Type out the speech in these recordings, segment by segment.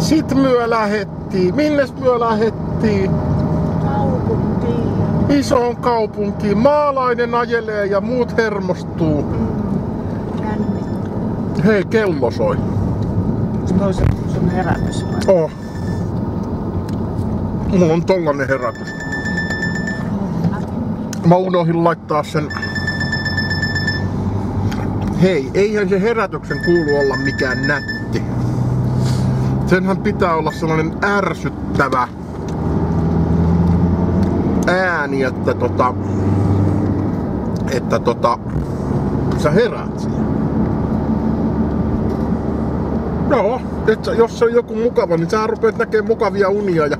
Sit myö lähettiin. Minnes myö lähettiin? Kaupunkiin. Isoon kaupunkiin. Maalainen ajelee ja muut hermostuu. Jännittää. Hei, kello soi. Toi se sun herätys vai? Oh. Mulla on tollanen herätys. Mä unohdin laittaa sen... Hei, eihän se herätyksen kuulu olla mikään nätti. Senhän pitää olla sellainen ärsyttävä ääni, että tota... Että tota... Sä heräät siihen. Joo, et sä, jos se on joku mukava, niin sä rupeat näkemään mukavia unia ja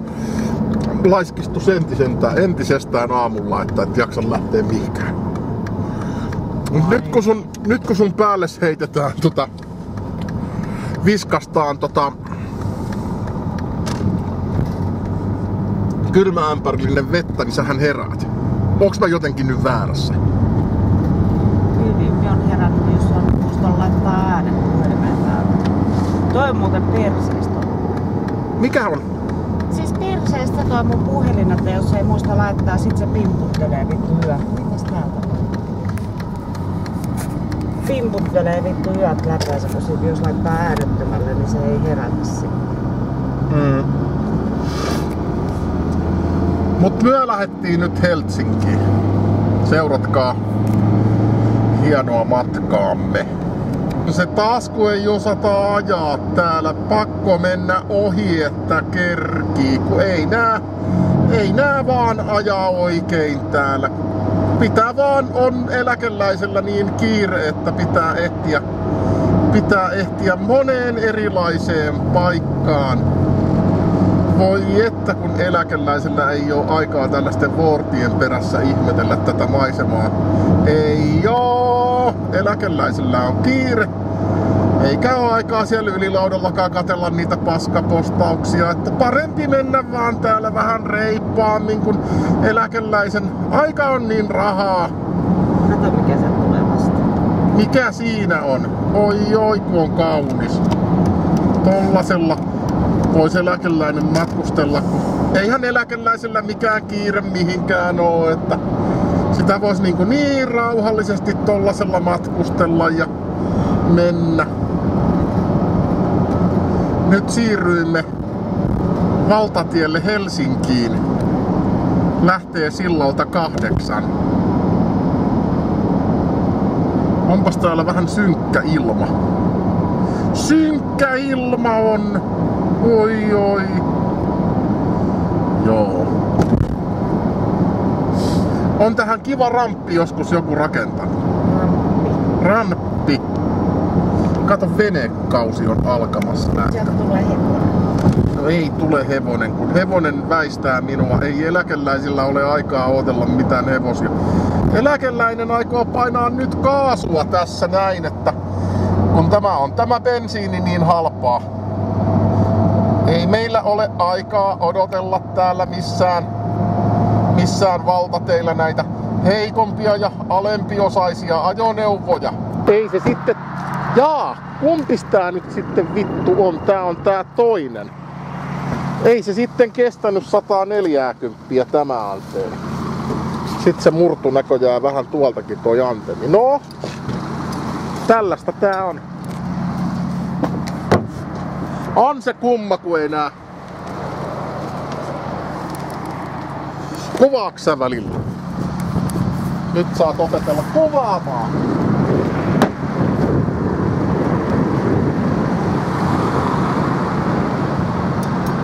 laiskistus entisestään, entisestään aamulla, että et jaksa lähteä mihinkään. Mut nyt kun sun, nyt kun sun päälle heitetään tota, viskastaan tota, kylmäämpärillinen vettä, niin sähän heräät. Onks mä jotenkin nyt väärässä? Hyvin on herännyt, jos on muista laittaa äänen puhelimeen täältä. Toi on muuten perseestä. Mikä on? Siis perseestä toi mun puhelin, että jos ei muista laittaa, sit se pimputtelee vittu yö. Mitäs täältä? Pimputtelee vittu yöt läpeensä, kun sit jos laittaa äänettömälle, niin se ei herätä sinne. Mm. Mut myö lähettiin nyt Helsinkiin. Seuratkaa hienoa matkaamme. Se taas kun ei osata ajaa täällä, pakko mennä ohi, että kerkii, kun ei nää, ei nää vaan ajaa oikein täällä. Pitää vaan, on eläkeläisellä niin kiire, että pitää ehtiä, pitää ehtiä moneen erilaiseen paikkaan. Voi että kun eläkeläisellä ei ole aikaa tällaisten vuortien perässä ihmetellä tätä maisemaa. Ei joo, eläkeläisellä on kiire. Eikä ole aikaa siellä ylilaudallakaan katella niitä paskapostauksia, että parempi mennä vaan täällä vähän reippaammin, kun eläkeläisen aika on niin rahaa. Kato mikä se tulee vastaan. Mikä siinä on? Oi oi kun on kaunis. Tollasella voisi eläkeläinen matkustella, kun eihän eläkeläisellä mikään kiire mihinkään oo, että sitä voisi niin, niin rauhallisesti tollasella matkustella ja mennä. Nyt siirryimme valtatielle Helsinkiin. Lähtee sillalta kahdeksan. Onpas täällä vähän synkkä ilma. Synkkä ilma on! Oi oi. Joo. On tähän kiva ramppi joskus joku rakentanut. Ramppi. Kato venekausi on alkamassa näin. Sieltä tulee hevonen. No ei tule hevonen, kun hevonen väistää minua. Ei eläkeläisillä ole aikaa odotella mitään hevosia. Eläkeläinen aikoo painaa nyt kaasua tässä näin, että kun tämä on tämä bensiini niin halpaa. Ei meillä ole aikaa odotella täällä missään, missään valtateillä näitä heikompia ja alempiosaisia ajoneuvoja. Ei se sitten... Jaa, kumpis tää nyt sitten vittu on? Tää on tää toinen. Ei se sitten kestänyt 140 tämä anteeni. Sitten se murtu näköjään vähän tuoltakin toi antenni. No, tällaista tää on. On se kumma, kun ei nää. Kuvaaks sä välillä? Nyt saat opetella kuvaamaan.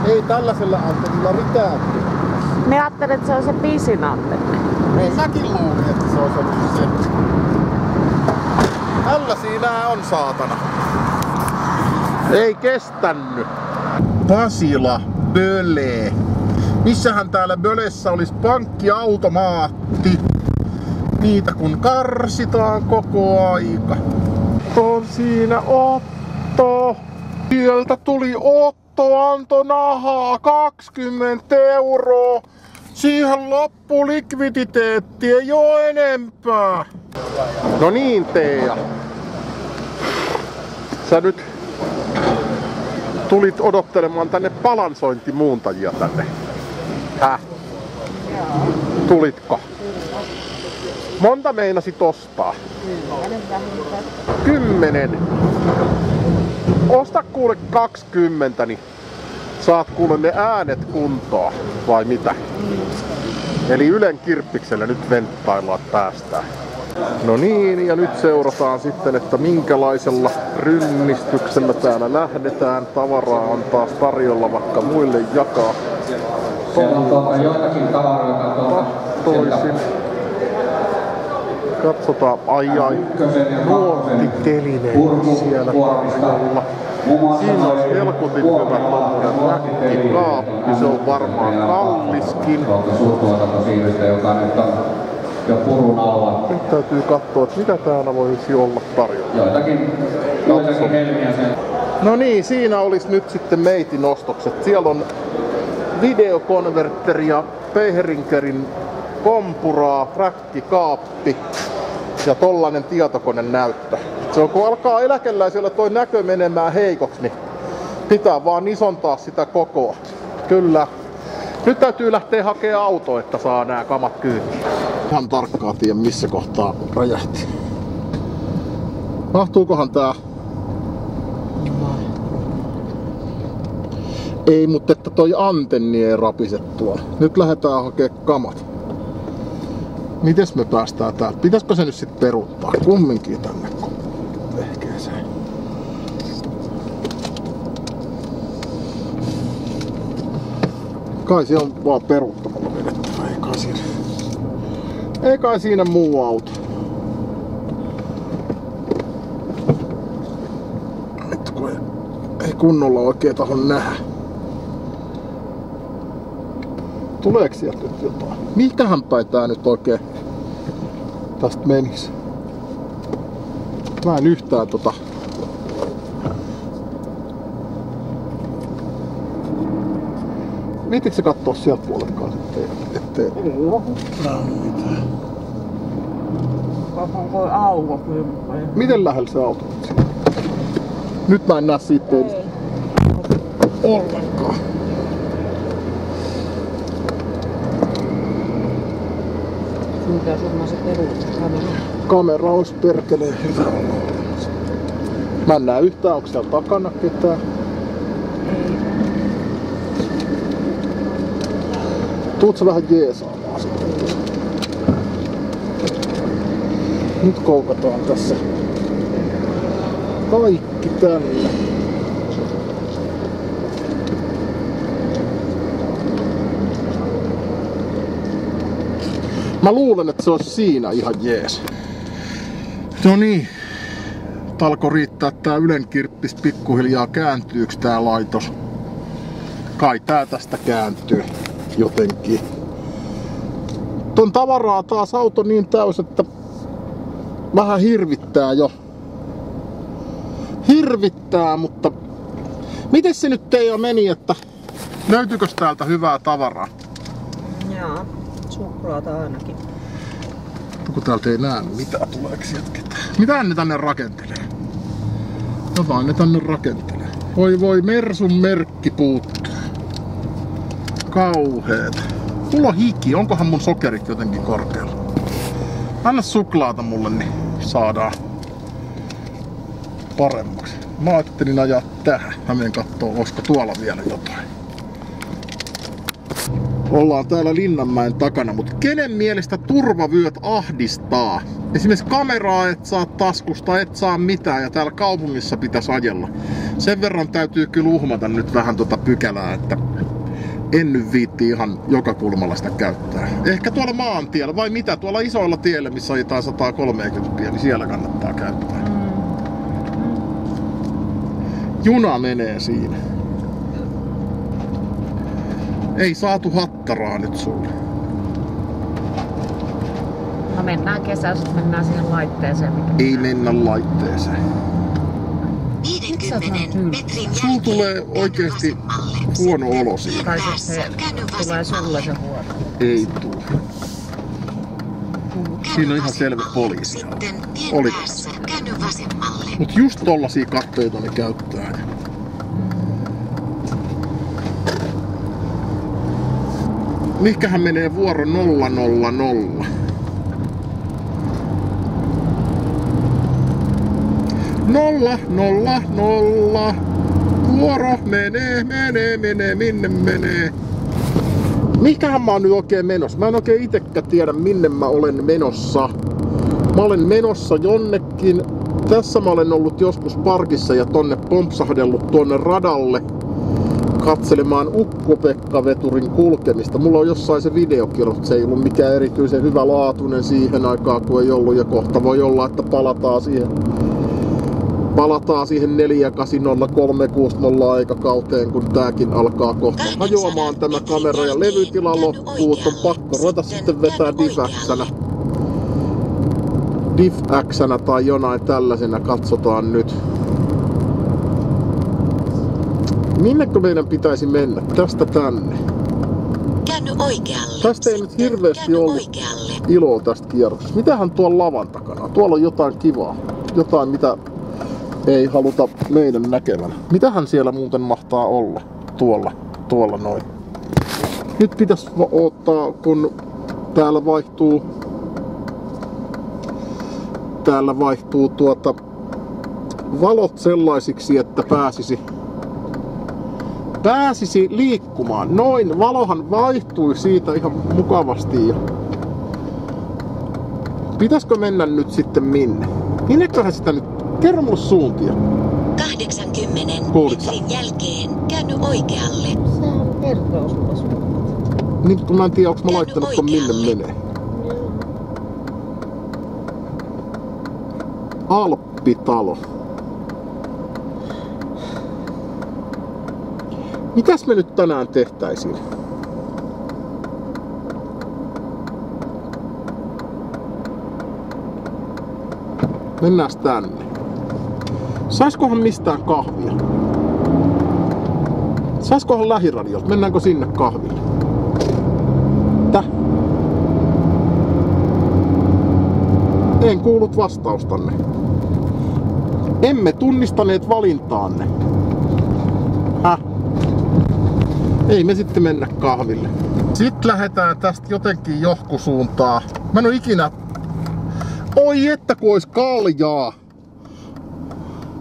Ei tällaisella antennilla mitään. Me ajattelin, että se on se pisin antenni. Ei mäkin luulin, että se ollut se. Tällaisia nää on saatana. Ei kestänyt. Pasila, Böle. Missähän täällä Bölessä olisi pankkiautomaatti? Niitä kun karsitaan koko aika. On siinä Otto. Sieltä tuli Otto, antoi nahaa 20 euroa. Siihen loppu likviditeetti, ei oo enempää. No niin, Teija. Sä nyt tulit odottelemaan tänne balansointimuuntajia tänne. Häh? Tulitko? Monta meinasit ostaa? Kymmenen. Osta kuule 20, niin saat kuule ne äänet kuntoon, vai mitä? Eli Ylen kirppiksellä nyt venttaillaan, päästään. No niin, ja nyt seurataan sitten, että minkälaisella rynnistyksellä täällä lähdetään. Tavaraa on taas tarjolla vaikka muille jakaa. Siellä on tuota joitakin tavaroita tuolta Toisin. Katsotaan, ai ai, nuottiteline siellä tarjolla. Siinä olisi helkutin hyvä tommonen räkkikaappi, se on varmaan kalliskin. Tuolta suurtuotantosiirrystä, joka nyt on jo purun alla. Nyt täytyy katsoa, että mitä täällä voisi olla tarjolla. Joitakin, joitakin helmiä sen. No niin, siinä olisi nyt sitten meitin ostokset. Siellä on videokonvertteri ja Behringerin kompuraa, räkkikaappi ja tollanen tietokonenäyttö. Se on kun alkaa eläkeläisillä toi näkö menemään heikoksi, niin pitää vaan isontaa sitä kokoa. Kyllä. Nyt täytyy lähteä hakemaan auto, että saa nämä kamat kyytiin. Ihan tarkkaan tiedä missä kohtaa räjähti. Mahtuukohan tää Ei, mutta että toi antenni ei rapise tuolla. Nyt lähdetään hakemaan kamat. Mites me päästään täältä? Pitäisikö se nyt sitten peruuttaa kumminkin tänne? kun Vehkeeseen. Kai se on vaan peruuttamalla vedettävä, ei kai siinä. Ei kai siinä muu auto. Nyt kun ei, ei kunnolla oikein tahon nähdä. Tuleeko sieltä nyt jotain? Mihinkähän päin tää nyt oikein tästä menis? Mä en yhtään tota... Viitikö se kattoo sieltä puoleltakaan, ettei, ettei näy mitään? Onko auko kyllä? Miten lähellä se auto on siinä? Nyt mä en näe siitä ei. ollenkaan. Mikä se peruuttaa? Kamera olisi perkeleen hyvä. Mä en näe yhtään, onko siellä takana ketään. Tuut vähän jeesaamaan. Nyt koukataan tässä kaikki tänne. Mä luulen, että se olisi siinä ihan jees. No niin. Talko riittää tää Ylen kirppis pikkuhiljaa kääntyyks tää laitos. Kai tää tästä kääntyy jotenkin. Ton tavaraa taas auto niin täys, että vähän hirvittää jo. Hirvittää, mutta miten se nyt Teijo meni, että löytyykö täältä hyvää tavaraa? Joo, suklaata ainakin. Kun täältä ei näe mitään, tuleeko sieltä ketään. Mitä ne tänne rakentelee? Jotain ne tänne rakentelee. Voi voi, Mersun merkki puuttuu. Kauheet. Mulla on hiki, onkohan mun sokerit jotenkin korkealla? Anna suklaata mulle, niin saadaan paremmaksi. Mä ajattelin ajaa tähän. Mä menen kattoo, olisiko tuolla vielä jotain. Ollaan täällä Linnanmäen takana, mutta kenen mielestä turvavyöt ahdistaa? Esimerkiksi kameraa et saa taskusta, et saa mitään ja täällä kaupungissa pitäisi ajella. Sen verran täytyy kyllä uhmata nyt vähän tota pykälää, että en nyt viitti ihan joka kulmalla sitä käyttää. Ehkä tuolla maantiellä vai mitä, tuolla isoilla tiellä, missä ajetaan 130, niin siellä kannattaa käyttää. Juna menee siinä. Ei saatu hattaraa nyt sulle. No mennään kesällä, sitten mennään siihen laitteeseen. Mikä Ei mennä laitteeseen. 50 metrin tulee oikeasti huono olo siinä. Tai se tulee sulle se huono. Ei tule. Siinä on ihan selvä poliisi. Oli. Mut just tollasia katteita ne käyttää. Mikähän menee vuoro 000? Nolla, nolla, nolla. Vuoro menee, menee, menee, minne menee. Mihinkähän mä oon nyt oikein menossa? Mä en oikein itekään tiedä minne mä olen menossa. Mä olen menossa jonnekin. Tässä mä olen ollut joskus parkissa ja tonne pompsahdellut tuonne radalle katselemaan Ukko-Pekka-veturin kulkemista. Mulla on jossain se videokin, se ei ollut mikään erityisen hyvä laatuinen siihen aikaan, kun ei ollut. Ja kohta voi olla, että palataan siihen palataan siihen 480360 aikakauteen, kun tääkin alkaa kohta hajoamaan tämä kamera ja levytila loppuu, on pakko ruveta sitten vetää diffäksänä. diffäksänä tai jonain tällaisena, katsotaan nyt. Minnekö meidän pitäisi mennä? Tästä tänne. Käänny oikealle. Tästä ei nyt hirveästi ollut oikealle. iloa tästä kierroksesta. Mitähän tuolla lavan takana? Tuolla on jotain kivaa. Jotain, mitä ei haluta meidän näkevän. Mitähän siellä muuten mahtaa olla? Tuolla, tuolla noin. Nyt pitäisi odottaa, kun täällä vaihtuu täällä vaihtuu tuota valot sellaisiksi, että pääsisi pääsisi liikkumaan. Noin, valohan vaihtui siitä ihan mukavasti. Ja... Pitäisikö mennä nyt sitten minne? Minneköhän sitä nyt? Kerro mulle suuntia. 80 Kuulitko? metrin jälkeen käänny oikealle. Sehän kertoo sulle sun. Niin kun mä en tiedä, onko mä Käänny laittanut ton minne menee. Alppitalo. Mitäs me nyt tänään tehtäisiin? Mennään tänne. Saiskohan mistään kahvia? Saiskohan lähiradiolta? Mennäänkö sinne kahville? Tä? En kuullut vastaustanne. Emme tunnistaneet valintaanne. Häh? Ei me sitten mennä kahville. Sitten lähdetään tästä jotenkin johkusuuntaan. Mä en oo ikinä... Oi että kun ois kaljaa!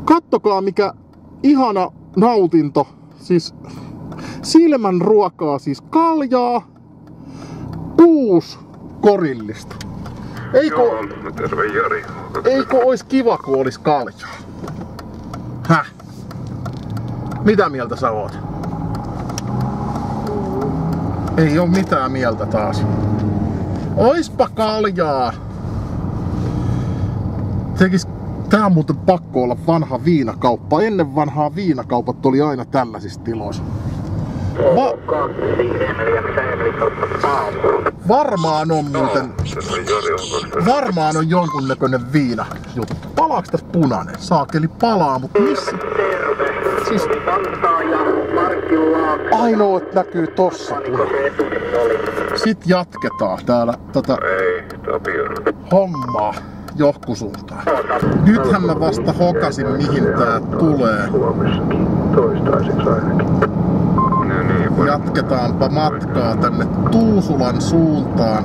Kattokaa mikä ihana nautinto. Siis silmän ruokaa, siis kaljaa, kuus korillista. Eikö, Joo, terve Jari. eikö ois kiva, kun olis kaljaa? Häh? Mitä mieltä sä oot? Ei oo mitään mieltä taas. Oispa kaljaa! Tekis Tää on muuten pakko olla vanha viinakauppa. Ennen vanhaa viinakaupat oli aina tällaisissa tiloissa. Va- varmaan on muuten, varmaan on jonkunnäköinen viina juttu. Palaaks tässä punainen? Saakeli palaa, mutta missä? Siis ainoat näkyy tossa punainen. Sitten jatketaan täällä tätä hommaa johkusuuntaan. Nythän mä vasta hokasin mihin tää tulee. Jatketaanpa matkaa tänne Tuusulan suuntaan.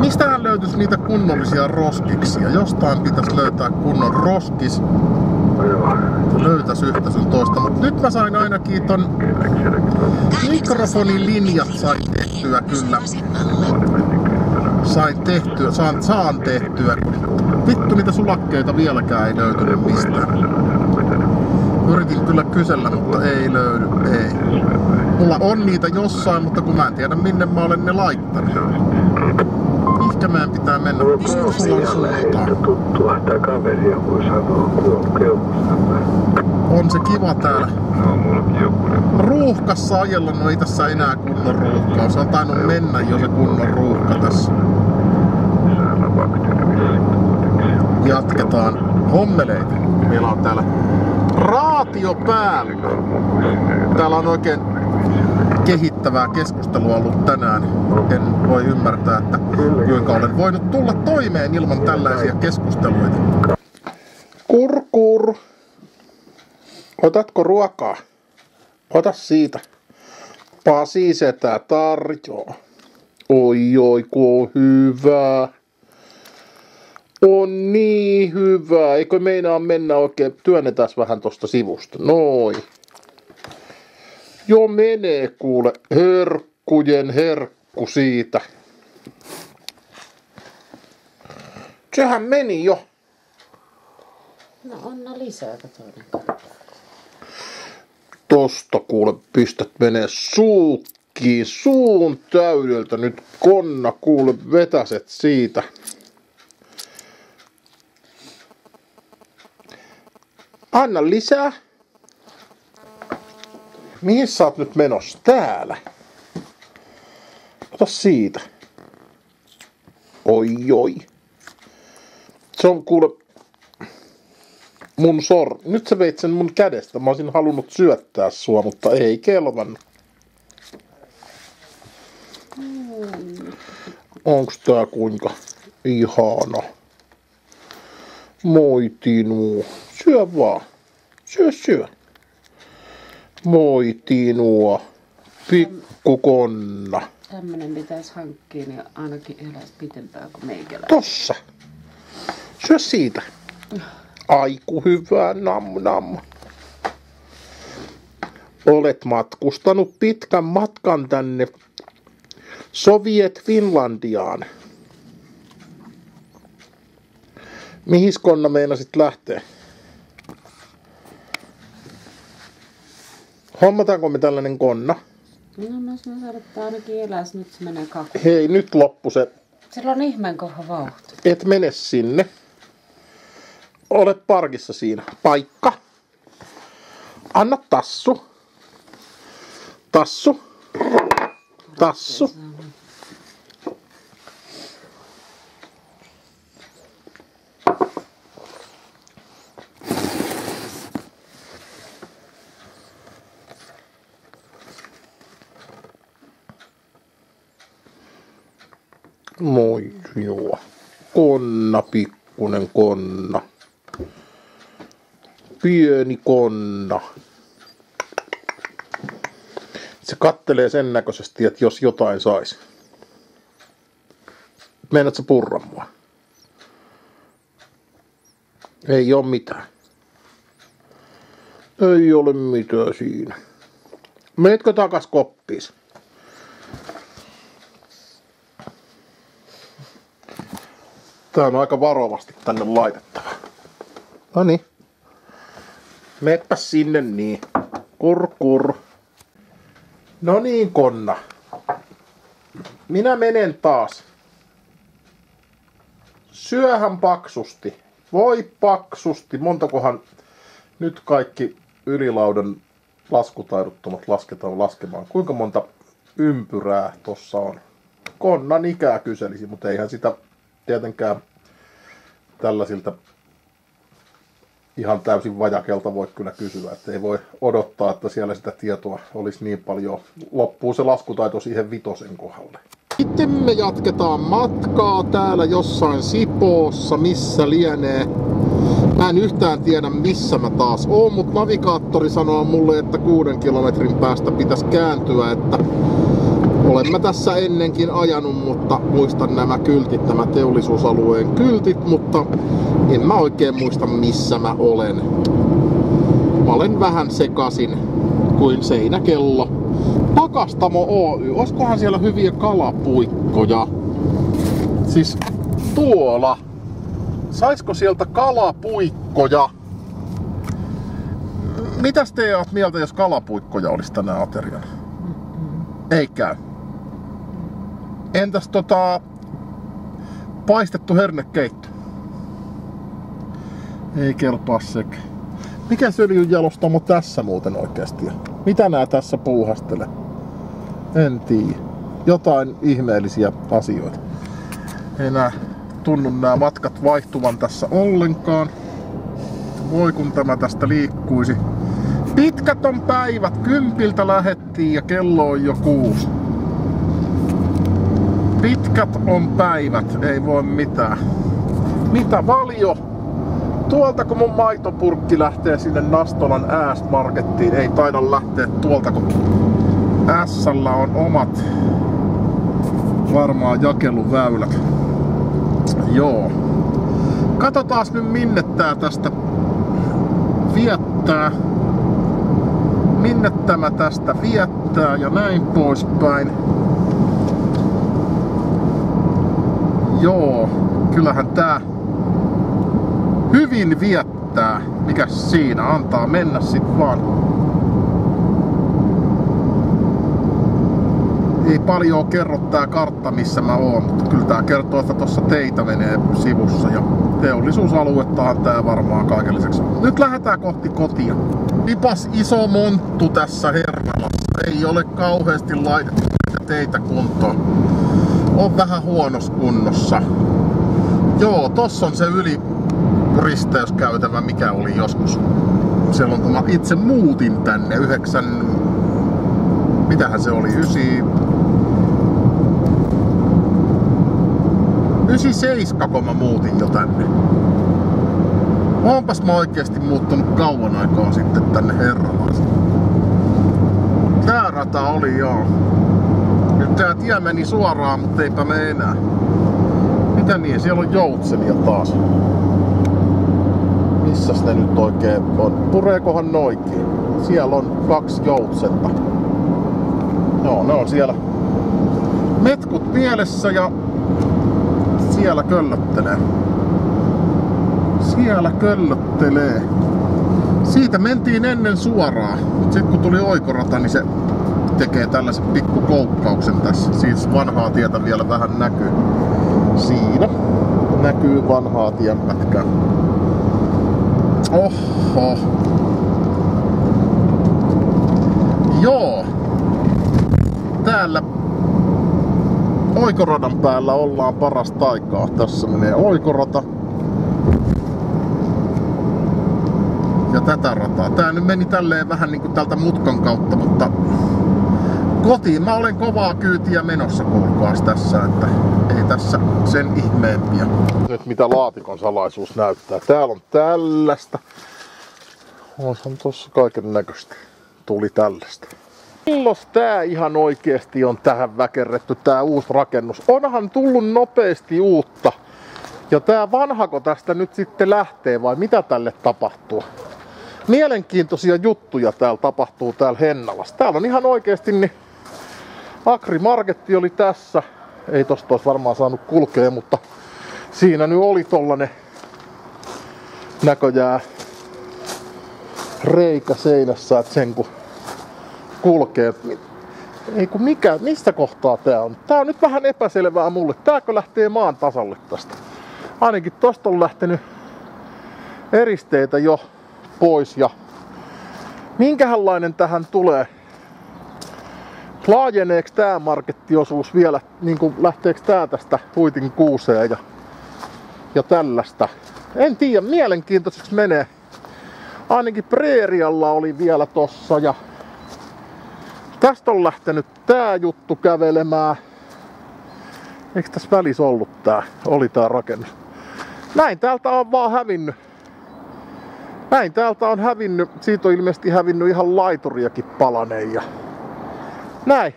Mistähän löytyisi niitä kunnollisia roskiksia? Jostain pitäisi löytää kunnon roskis. No joo, Löytäis yhtä sun toista. Mut nyt mä sain ainakin ton on mikrofonilinjat sain tehtyä kyllä. Sain tehtyä, saan, saan tehtyä. Vittu niitä sulakkeita vieläkään ei löytynyt mistään. Yritin kyllä kysellä, mutta ei löydy, ei. Mulla on niitä jossain, mutta kun mä en tiedä minne mä olen ne laittanut. Mihinkä meidän pitää mennä? Tuusulan suuntaan. tuttua. Tää kaveria voi sanoa kuollut keuhkosta. On se kiva täällä. No, mullakin jokunen. Ruuhkassa ajella, no ei tässä enää kunnon ruuhkaa. Se on tainnut mennä jo se kunnon ruuhka tässä. Jatketaan hommeleita. Meillä on täällä raatio päällä. Täällä on oikein kehittävää keskustelua ollut tänään. En voi ymmärtää, että kuinka olen voinut tulla toimeen ilman tällaisia keskusteluita. Kurkur. Otatko ruokaa? Ota siitä. Pasi setä tarjoaa. Oi oi, kun on hyvä. On niin hyvä. Eikö meinaa mennä oikein? Työnnetään vähän tosta sivusta. Noin. Jo menee kuule. Herkkujen herkku siitä. Sehän meni jo. No anna lisää toinen. Tosta kuule pistät menee suukkiin suun täydeltä. Nyt konna kuule vetäset siitä. Anna lisää. Mihin sä oot nyt menossa? Täällä. Ota siitä. Oi oi. Se on kuule mun sor... Nyt sä veit sen mun kädestä. Mä olisin halunnut syöttää sua, mutta ei kelvannut. Onks tää kuinka ihana? Moi Tinu. Syö vaan. Syö, syö. Moi Tinua. Pikkukonna. Tämmönen pitäisi hankkia, niin ainakin eläisi pitempään kuin meikäläinen. Tossa. Syö siitä. Aiku hyvää, nam nam. Olet matkustanut pitkän matkan tänne Soviet Finlandiaan. Mihin konna meinasit lähteä? Hommataanko me tällainen konna? No mä sanon että ainakin eläisi, nyt se menee kakku. Hei, nyt loppu se. Sillä on ihmeen kohan vauhti. Et mene sinne. Olet parkissa siinä. Paikka. Anna tassu. Tassu. Tassu. Moi joo. Konna, pikkunen konna. Pieni konna. Se kattelee sen näköisesti, että jos jotain saisi. Meinaat sä purra mua? Ei oo mitään. Ei ole mitään siinä. Meetkö takas koppiis? Tää on aika varovasti tänne laitettava. No niin. Meppä sinne niin. Kur kur. No niin, konna. Minä menen taas. Syöhän paksusti. Voi paksusti. Montakohan nyt kaikki ylilaudan laskutaidottomat lasketaan laskemaan. Kuinka monta ympyrää tossa on? Konnan ikää kyselisi, mutta eihän sitä tietenkään tällaisilta ihan täysin vajakelta voi kyllä kysyä, että ei voi odottaa, että siellä sitä tietoa olisi niin paljon. Loppuu se laskutaito siihen vitosen kohdalle. Sitten me jatketaan matkaa täällä jossain Sipoossa, missä lienee. Mä en yhtään tiedä missä mä taas oon, mutta navigaattori sanoo mulle, että kuuden kilometrin päästä pitäisi kääntyä, että olen mä tässä ennenkin ajanut, mutta muistan nämä kyltit, nämä teollisuusalueen kyltit, mutta en mä oikein muista missä mä olen. Mä olen vähän sekasin kuin seinäkello. Pakastamo Oy, olisikohan siellä hyviä kalapuikkoja? Siis tuolla. Saisko sieltä kalapuikkoja? Mitäs te oot mieltä, jos kalapuikkoja olisi tänä ateriana? Ei käy. Entäs tota paistettu hernekeitto? Ei kelpaa sekä. Mikä se öljynjalostamo tässä muuten oikeasti? Mitä nää tässä puuhastelee? En tiedä. Jotain ihmeellisiä asioita. Ei nää tunnu nämä matkat vaihtuvan tässä ollenkaan. Voi kun tämä tästä liikkuisi. Pitkät on päivät. Kympiltä lähettiin ja kello on jo kuusi. Pitkät on päivät, ei voi mitään. Mitä valio? Tuolta kun mun maitopurkki lähtee sinne Nastolan ääsmarkettiin, ei taida lähteä tuolta kun S on omat varmaan jakeluväylät. Joo. Katsotaan nyt minne tää tästä viettää. Minne tämä tästä viettää ja näin poispäin. Joo, kyllähän tää hyvin viettää. Mikä siinä? Antaa mennä sit vaan. Ei paljon kerro tää kartta missä mä oon, mutta kyllä tää kertoo, että tossa teitä menee sivussa ja teollisuusaluettahan tää varmaan kaiken lisäksi. Nyt lähdetään kohti kotia. Pipas iso monttu tässä Hernalassa. Ei ole kauheasti laitettu teitä kuntoon. On vähän huonossa kunnossa. Joo, tossa on se yli risteyskäytävä, mikä oli joskus silloin kun mä itse muutin tänne 9 mitähän se oli, 9 97 kun mä muutin jo tänne. Onpas mä oikeesti muuttunut kauan aikaa sitten tänne Herralaan. Tää rata oli joo. Tie meni suoraan, mutta eipä me enää. Mitä niin? Siellä on joutselia taas. Missäs ne nyt oikein on? Pureekohan noikin? Siellä on kaksi joutsenta. Joo, ne on siellä metkut mielessä ja siellä köllöttelee. Siellä köllöttelee. Siitä mentiin ennen suoraan. Sitten kun tuli oikorata, niin se tekee tällaisen pikku koukkauksen tässä. Siis vanhaa tietä vielä vähän näkyy. Siinä näkyy vanhaa tienpätkää. Oho. Joo. Täällä oikoradan päällä ollaan parasta aikaa. Tässä menee oikorata. Ja tätä rataa. Tää nyt meni tälleen vähän niinku tältä mutkan kautta, mutta kotiin mä olen kovaa kyytiä menossa kuulkaas tässä, että ei tässä sen ihmeempiä. Nyt mitä laatikon salaisuus näyttää. Täällä on tällaista. Onhan tossa kaiken näköistä. Tuli tällaista. Millos tää ihan oikeesti on tähän väkerretty tää uusi rakennus? Onhan tullut nopeasti uutta. Ja tää vanhako tästä nyt sitten lähtee vai mitä tälle tapahtuu? Mielenkiintoisia juttuja täällä tapahtuu täällä Hennalassa. Täällä on ihan oikeesti niin Akri Marketti oli tässä. Ei tosta olisi varmaan saanut kulkea, mutta siinä nyt oli tollanen näköjään reikä seinässä, että sen kun kulkee. Ei kun mikä, mistä kohtaa tää on? Tää on nyt vähän epäselvää mulle. Tääkö lähtee maan tasalle tästä? Ainakin tosta on lähtenyt eristeitä jo pois ja minkähänlainen tähän tulee? Laajeneeko tää markettiosuus vielä, niin kuin lähteekö tää tästä huitin kuuseen ja, ja tällaista? En tiedä, mielenkiintoiseksi menee. Ainakin Preerialla oli vielä tossa ja tästä on lähtenyt tää juttu kävelemään. Eikö tässä välissä ollut tää? Oli tää rakennus. Näin täältä on vaan hävinnyt. Näin täältä on hävinnyt. Siitä on ilmeisesti hävinnyt ihan laituriakin palaneen ja näin.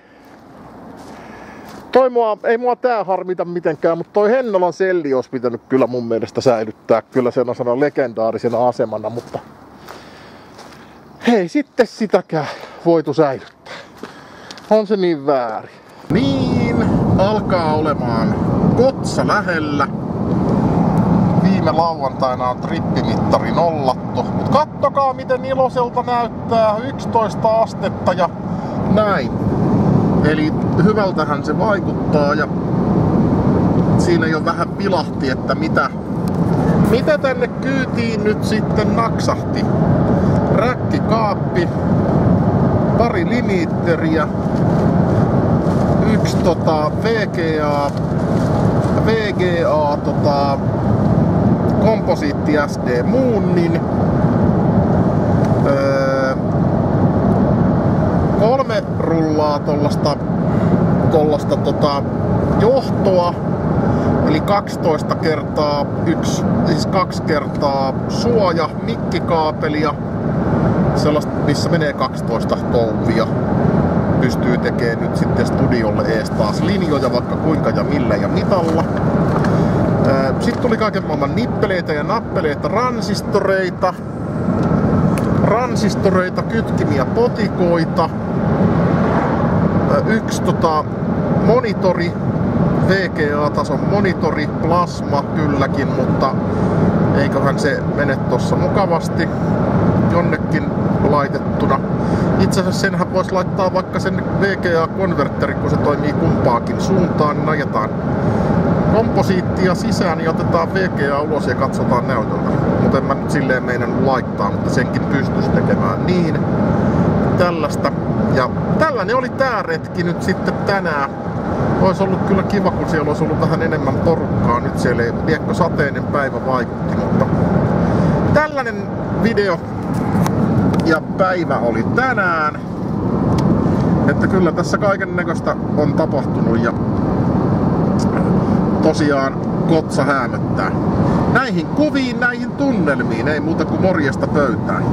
Toi mua, ei mua tää harmita mitenkään, mutta toi Hennolan selli olisi pitänyt kyllä mun mielestä säilyttää kyllä sellaisena legendaarisena asemana, mutta hei sitten sitäkään voitu säilyttää. On se niin väärin. Niin, alkaa olemaan Kotsa lähellä. Viime lauantaina on trippimittari nollattu. Mut kattokaa miten iloiselta näyttää. 11 astetta ja näin. Eli hyvältähän se vaikuttaa ja siinä jo vähän pilahti, että mitä, mitä tänne kyytiin nyt sitten naksahti. Räkkikaappi, pari limitteriä, yksi tota VGA, VGA tota, komposiitti SD Moonin, öö, kolme rullaa tollasta, tollasta tota, johtoa, eli 12 kertaa yksi, siis kaksi kertaa suoja, mikkikaapelia, sellaista, missä menee 12 kouvia. pystyy tekemään nyt sitten studiolle ees taas linjoja vaikka kuinka ja millä ja mitalla. Sitten tuli kaiken maailman nippeleitä ja nappeleita, ransistoreita, ransistoreita, kytkimiä, potikoita, yksi tota, monitori, VGA-tason monitori, plasma kylläkin, mutta eiköhän se mene tossa mukavasti jonnekin laitettuna. Itse asiassa senhän voisi laittaa vaikka sen VGA-konverteri, kun se toimii kumpaakin suuntaan, niin ajetaan komposiittia sisään ja otetaan VGA ulos ja katsotaan näytöltä. Mutta en mä nyt silleen meidän laittaa, mutta senkin pystyisi tekemään niin. Tällaista. Ja tällainen oli tää retki nyt sitten tänään. Olisi ollut kyllä kiva, kun siellä olisi ollut vähän enemmän porukkaa. Nyt siellä ei liekko sateinen päivä vaikutti, mutta tällainen video ja päivä oli tänään. Että kyllä tässä kaiken näköistä on tapahtunut ja tosiaan kotsa häämöttää. Näihin kuviin, näihin tunnelmiin ei muuta kuin morjesta pöytään.